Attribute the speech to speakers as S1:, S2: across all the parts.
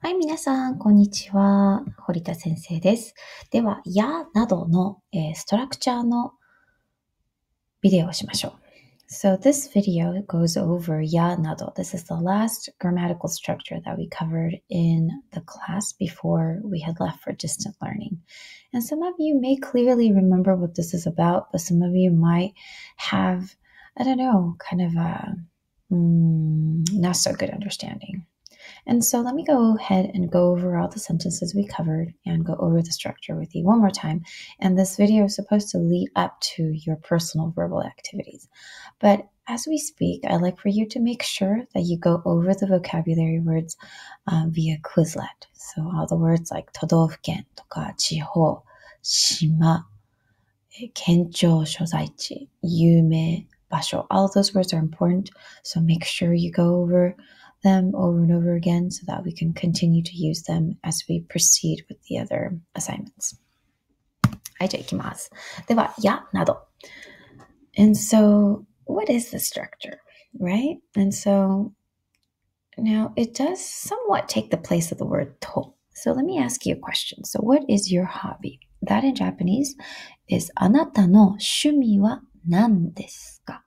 S1: はい、皆さん、こんにちは。堀田先生です。では、やなどの、えーストラクチャーのビデオをしましょう。So this video goes over ya nado. This is the last grammatical structure that we covered in the class before we had left for distant learning. And some of you may clearly remember what this is about, but some of you might have, I don't know, kind of a mm, not so good understanding. And so let me go ahead and go over all the sentences we covered and go over the structure with you one more time. And this video is supposed to lead up to your personal verbal activities. But as we speak, I'd like for you to make sure that you go over the vocabulary words um, via Quizlet. So all the words like 都道府県とか地方、島、え県庁所在地、有名場所. All of those words are important. So make sure you go over them over and over again so that we can continue to use them as we proceed with the other assignments. はい、じゃあ行きます。では、やなど。And so, what is the structure, right? And so, now it does somewhat take the place of the word to. So let me ask you a question. So, what is your hobby? That in Japanese is あなたの趣味は何ですか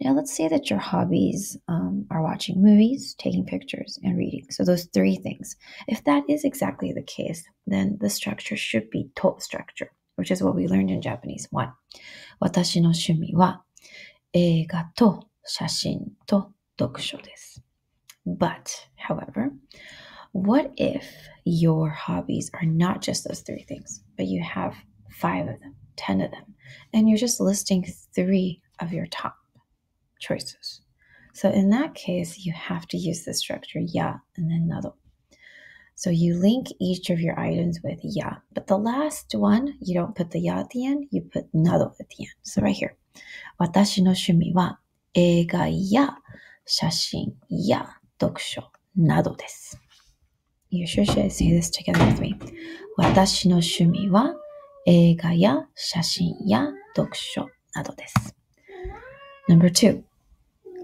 S1: Now, let's say that your hobbies um, are watching movies, taking pictures, and reading. So, those three things. If that is exactly the case, then the structure should be to structure, which is what we learned in Japanese. One, 私の趣味は映画と写真と読書です。But, however, what if your hobbies are not just those three things, but you have five of them, ten of them, and you're just listing three of your top choices. So in that case, you have to use the structure ya and then nado. So you link each of your items with ya. But the last one, you don't put the ya at the end, you put nado at the end. So right here. Watashi no shumi wa eiga ya shashin sure should say this together with me. Watashi. Number two.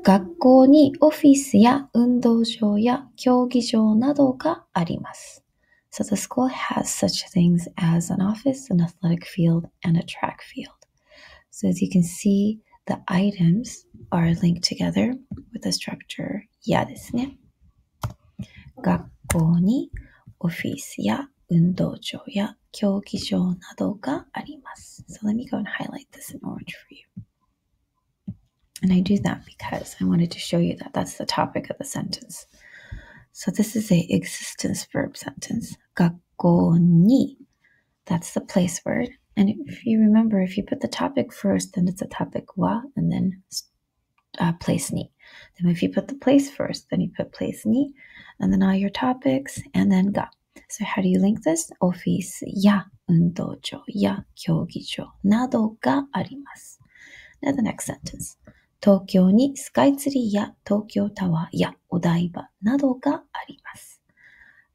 S1: 学校にオフィスや運動場や競技場などがあります。So the school has such things as an office, an athletic field, and a track field. So as you can see, the items are linked together with the structure やですね。学校にオフィスや運動場や競技場などがあります。So let me go and highlight this in orange for you. And I do that because I wanted to show you that that's the topic of the sentence. So this is a existence verb sentence. Gakko ni. That's the place word. And if you remember, if you put the topic first, then it's a topic wa, and then uh, place ni. Then if you put the place first, then you put place ni, and then all your topics, and then ga. So how do you link this? Office ya undojo ya kyogijo nado ga arimasu. Now the next sentence. 東京にスカイツリーや東京タワーやお台場などがあります。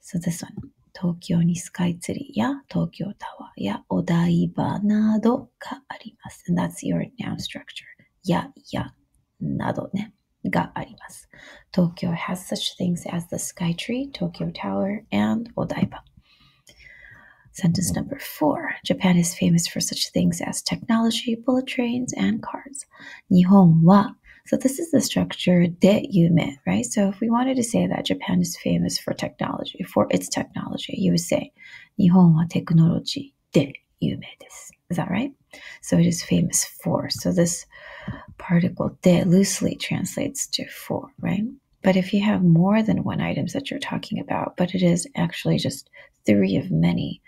S1: So this one. 東京にスカイツリーや東京タワーやお台場などがあります。And that's your noun structure. ややなどね。があります。東京 has such things as the sky tree, Tokyo Tower, and お台場。Sentence number four Japan is famous for such things as technology, bullet trains, and cars. Nihon wa. So this is the structure de yume, right? So if we wanted to say that Japan is famous for technology, for its technology, you would say Nihon wa technology de yume. Is that right? So it is famous for. So this particle de loosely translates to for, right? But if you have more than one items that you're talking about, but it is actually just three of many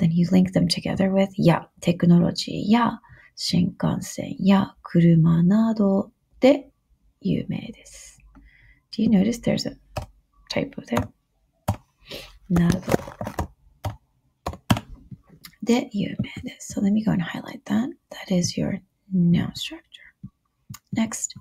S1: then you link them together with やテクノロジーや新幹線や車などで有名です。Do you notice there's a typo there? などで有名です。So let me go and highlight that. That is your noun structure. Next,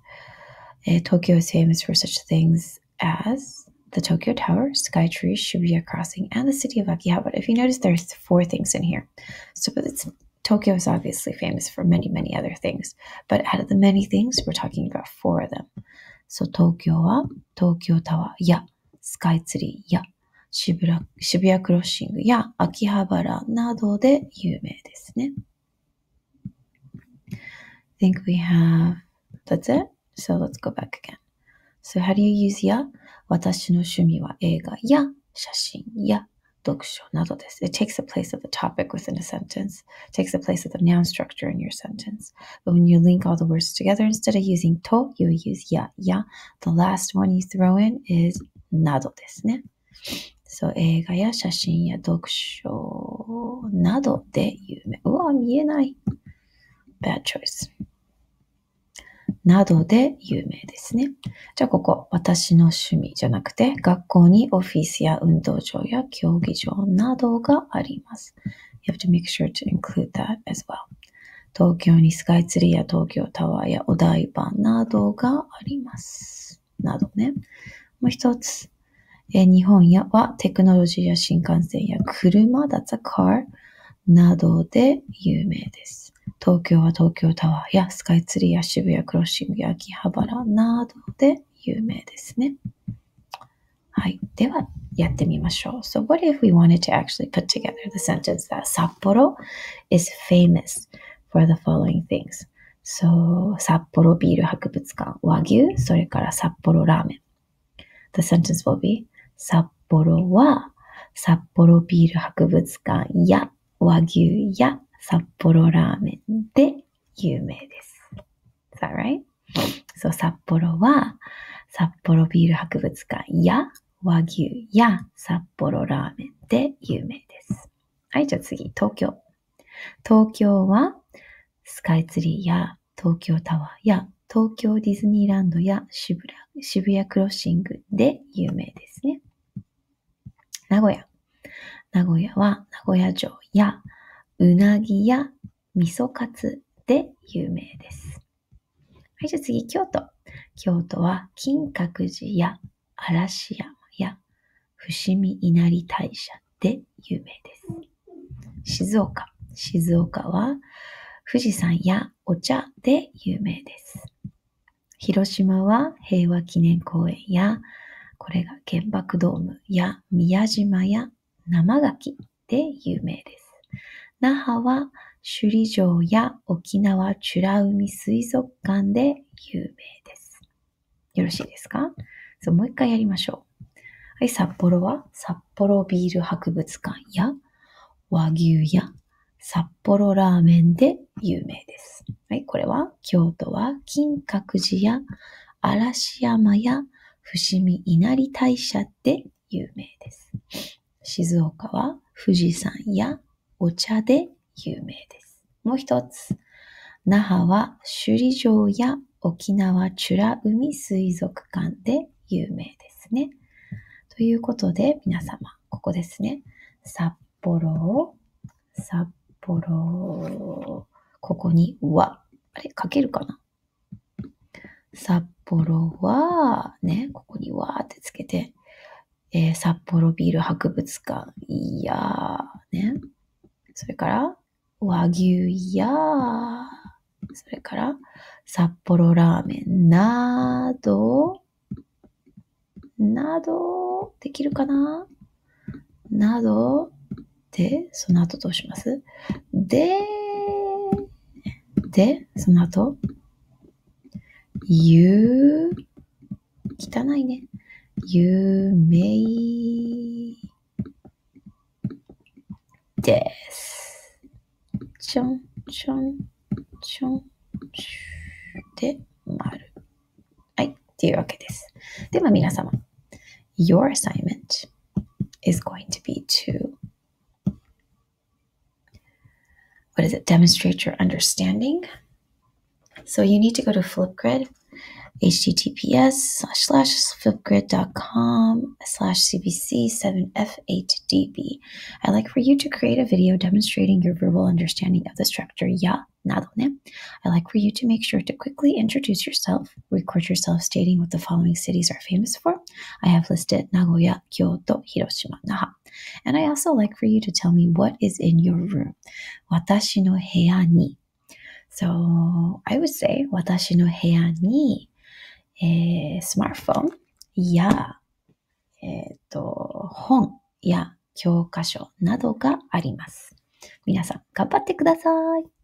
S1: eh, Tokyo is famous for such things as the Tokyo Tower, Skytree, Shibuya Crossing, and the city of Akihabara. If you notice, there's four things in here. So, but it's Tokyo is obviously famous for many, many other things. But out of the many things, we're talking about four of them. So, Tokyo は東京タワーやスカイツリーや 渋谷渋谷クロッシングや秋葉原などで有名ですね。I think we have, that's it? So let's go back again. So how do you use や私の趣味は映画や写真や読書などです。It takes the place of the topic within a sentence. It takes the place of the noun structure in your sentence. But when you link all the words together, instead of using to, you use ya, ya. The last one you throw in is などですね。そう、映画や写真や読書などで有名。うわ、見えない。bad choice. などで有名ですね。じゃあここ、私の趣味じゃなくて、学校にオフィスや運動場や競技場などがあります。You have to make sure to include that as well. 東京にスカイツリーや東京タワーやお台場などがあります。などね。もう一つ。え日本やはテクノロジーや新幹線や車、that's a car などで有名です。東京は東京タワーやスカイツリーや渋谷クロッシングや秋葉原などで有名ですね。はい。では、やってみましょう。So what if we wanted to actually put together the sentence that Sapporo is famous for the following things? So, 札幌ビール博物館、和牛、それから札幌ラーメン。The sentence will be 札幌は札幌ビール博物館や和牛や札幌ラーメンで有名です。Is that right? そう、札幌は札幌ビール博物館や和牛や札幌ラーメンで有名です。はい、じゃあ次、東京。東京はスカイツリーや東京タワーや東京ディズニーランドや渋谷渋谷クロッシングで有名ですね。名古屋。名古屋は名古屋城やうなぎや味噌カツで有名です。はい、じゃあ次、京都。京都は金閣寺や嵐山や伏見稲荷大社で有名です。静岡。静岡は富士山やお茶で有名です。広島は平和記念公園やこれが原爆ドームや宮島や生垣で有名です。那覇は首里城や沖縄美ら海水族館で有名です。よろしいですか？そうもう一回やりましょう。はい、札幌は札幌ビール博物館や和牛や札幌ラーメンで有名です。はい、これは京都は金閣寺や嵐山や伏見稲荷大社で有名です。静岡は富士山やお茶で有名です。もう一つ。那覇は首里城や沖縄美ら海水族館で有名ですね。ということで、皆様、ここですね。札幌、札幌、ここには、あれ、書けるかな？札幌は、ね、ここにわーってつけて、えー、札幌ビール博物館、いやー、ね。それから、和牛や、それから、札幌ラーメンなど、など、できるかな？など、で、その後どうします？で、で、その後、ゆう、汚いね。有名です。ちょんちょんちょんで、丸。はい。っていうわけです。では皆様、Your assignment is going to be to what is it? Demonstrate your understanding. So you need to go to Flipgrid https slash slash flipgrid.com slash cbc7f8db. I'd like for you to create a video demonstrating your verbal understanding of the structure ya nadone. I'd like for you to make sure to quickly introduce yourself, record yourself stating what the following cities are famous for. I have listed Nagoya, Kyoto, Hiroshima, Naha. And I also like for you to tell me what is in your room. Watashi no heya ni. So I would say watashi no heya ni えー、スマートフォンや、えっ、ー、と、本や教科書などがあります。皆さん、頑張ってください。